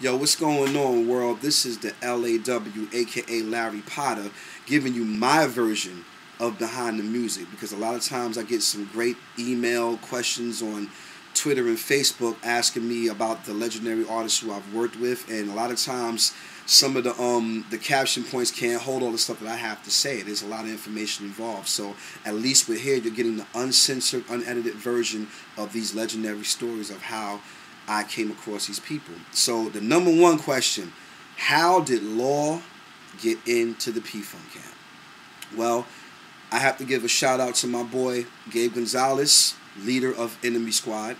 Yo, what's going on, world? This is the LAW, aka Larry Potter, giving you my version of behind the music because a lot of times I get some great email questions on Twitter and Facebook asking me about the legendary artists who I've worked with, and a lot of times some of the um the caption points can't hold all the stuff that I have to say. There's a lot of information involved, so at least we're here. You're getting the uncensored, unedited version of these legendary stories of how I came across these people. So the number one question, how did Law get into the P-Funk camp? Well, I have to give a shout out to my boy Gabe Gonzalez, leader of Enemy Squad,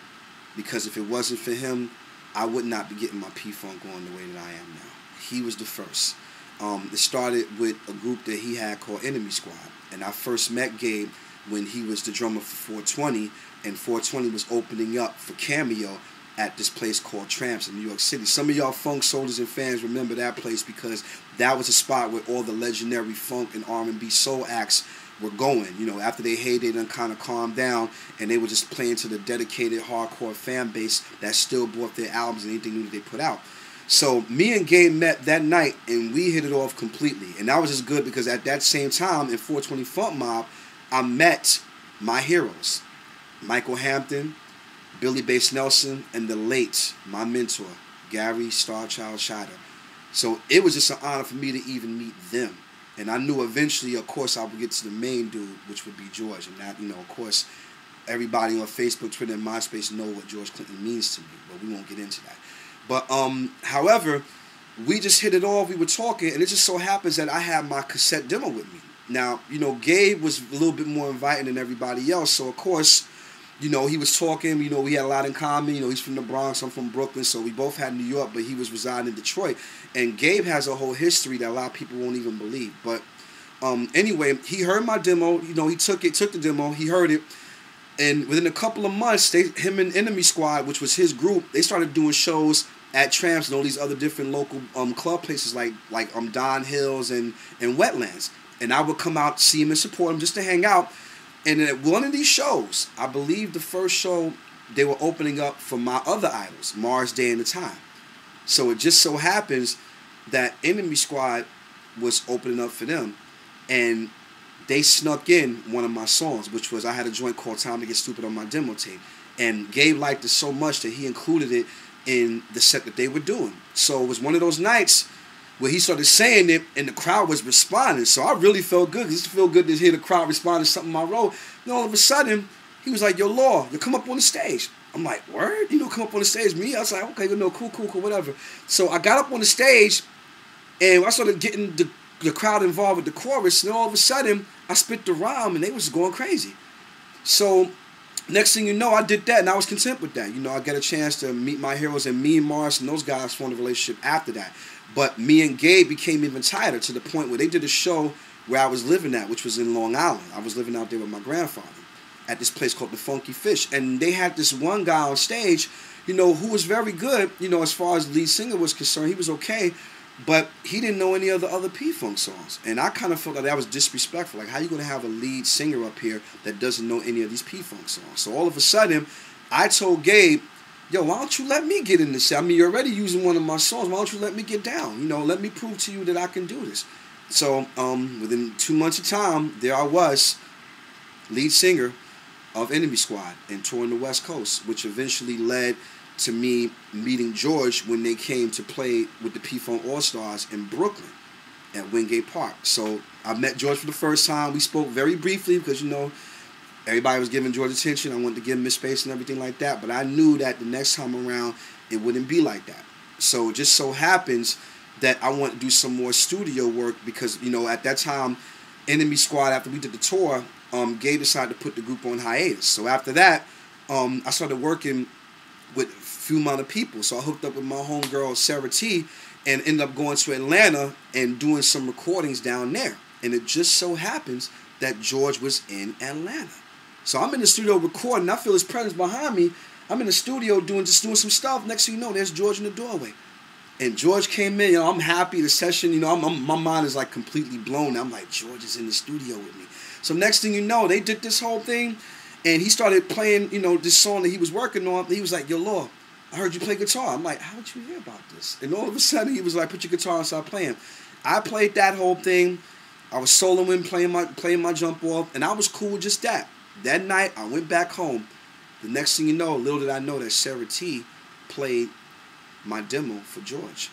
because if it wasn't for him, I would not be getting my P-Funk going the way that I am now. He was the first. Um, it started with a group that he had called Enemy Squad, and I first met Gabe when he was the drummer for 420, and 420 was opening up for Cameo at this place called Tramps in New York City. Some of y'all funk soldiers and fans remember that place because that was a spot where all the legendary funk and R&B soul acts were going. You know, after they heyday done kind of calmed down and they were just playing to the dedicated hardcore fan base that still bought their albums and anything new that they put out. So me and Gabe met that night and we hit it off completely. And that was just good because at that same time in 420 Funk Mob, I met my heroes. Michael Hampton, Billy Bass Nelson, and the late, my mentor, Gary Starchild Shider. So it was just an honor for me to even meet them. And I knew eventually, of course, I would get to the main dude, which would be George. And that, you know, of course, everybody on Facebook, Twitter, and MySpace know what George Clinton means to me, but we won't get into that. But um, however, we just hit it off. We were talking, and it just so happens that I had my cassette demo with me. Now, you know, Gabe was a little bit more inviting than everybody else, so of course, you know, he was talking, you know, we had a lot in common. You know, he's from the Bronx, I'm from Brooklyn, so we both had New York, but he was residing in Detroit. And Gabe has a whole history that a lot of people won't even believe. But um, anyway, he heard my demo, you know, he took it, took the demo, he heard it. And within a couple of months, they, him and Enemy Squad, which was his group, they started doing shows at Tramps and all these other different local um, club places like like um Don Hills and and Wetlands. And I would come out, see him and support him just to hang out. And at one of these shows, I believe the first show, they were opening up for my other idols, Morris Day and the Time. So it just so happens that Enemy Squad was opening up for them. And they snuck in one of my songs, which was I had a joint called Time to Get Stupid on my demo tape. And Gabe liked it so much that he included it in the set that they were doing. So it was one of those nights where he started saying it and the crowd was responding. So I really felt good. It felt good to hear the crowd respond to something I wrote. And all of a sudden, he was like, yo, Law, you come up on the stage. I'm like, word? You know, come up on the stage. Me, I was like, okay, you know, cool, cool, cool, whatever. So I got up on the stage and I started getting the, the crowd involved with the chorus. And all of a sudden, I spit the rhyme and they was going crazy. So next thing you know, I did that and I was content with that. You know, I got a chance to meet my heroes and me and Morris and those guys formed a relationship after that. But me and Gabe became even tighter to the point where they did a show where I was living at, which was in Long Island. I was living out there with my grandfather at this place called the Funky Fish. And they had this one guy on stage, you know, who was very good, you know, as far as lead singer was concerned. He was okay, but he didn't know any of the other P-Funk songs. And I kind of felt like that was disrespectful. Like, how you going to have a lead singer up here that doesn't know any of these P-Funk songs? So all of a sudden, I told Gabe, yo, why don't you let me get in this? I mean, you're already using one of my songs. Why don't you let me get down? You know, let me prove to you that I can do this. So um, within two months of time, there I was, lead singer of Enemy Squad and touring the West Coast, which eventually led to me meeting George when they came to play with the P-Funk All-Stars in Brooklyn at Wingate Park. So I met George for the first time. We spoke very briefly because, you know, everybody was giving George attention. I wanted to give him his space and everything like that. But I knew that the next time around, it wouldn't be like that. So it just so happens that I want to do some more studio work because, you know, at that time, Enemy Squad, after we did the tour, um, Gabe decided to put the group on hiatus. So after that, um, I started working with few amount of people. So I hooked up with my homegirl, Sarah T, and ended up going to Atlanta and doing some recordings down there. And it just so happens that George was in Atlanta. So I'm in the studio recording. I feel his presence behind me. I'm in the studio doing just doing some stuff. Next thing you know, there's George in the doorway. And George came in. You know, I'm happy. The session, you know, I'm, I'm, my mind is like completely blown. I'm like, George is in the studio with me. So next thing you know, they did this whole thing, and he started playing, you know, this song that he was working on. He was like, Yo, Law, I heard you play guitar. I'm like, how did you hear about this? And all of a sudden, he was like, put your guitar and start playing. I played that whole thing. I was soloing, playing my playing my jump off, and I was cool just that. That night, I went back home. The next thing you know, little did I know that Sarah T played my demo for George.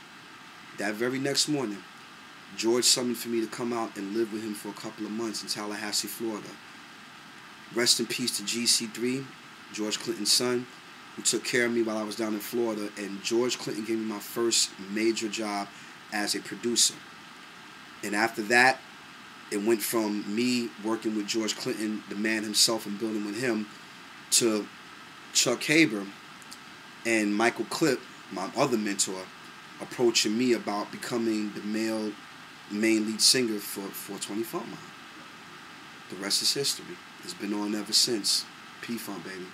That very next morning, George summoned for me to come out and live with him for a couple of months in Tallahassee, Florida. Rest in peace to GC3, George Clinton's son, who took care of me while I was down in Florida. And George Clinton gave me my first major job as a producer. And after that, it went from me working with George Clinton, the man himself, and building with him, to Chuck Haber and Michael Clip, my other mentor, approaching me about becoming the male main lead singer for 420 Funk Mob. The rest is history. It's been on ever since. P Funk, baby.